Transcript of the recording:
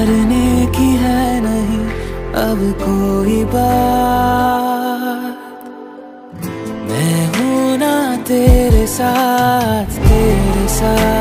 करने की है नहीं अब कोई बात। मैं हूँ ना तेरे साथ तेरे साथ।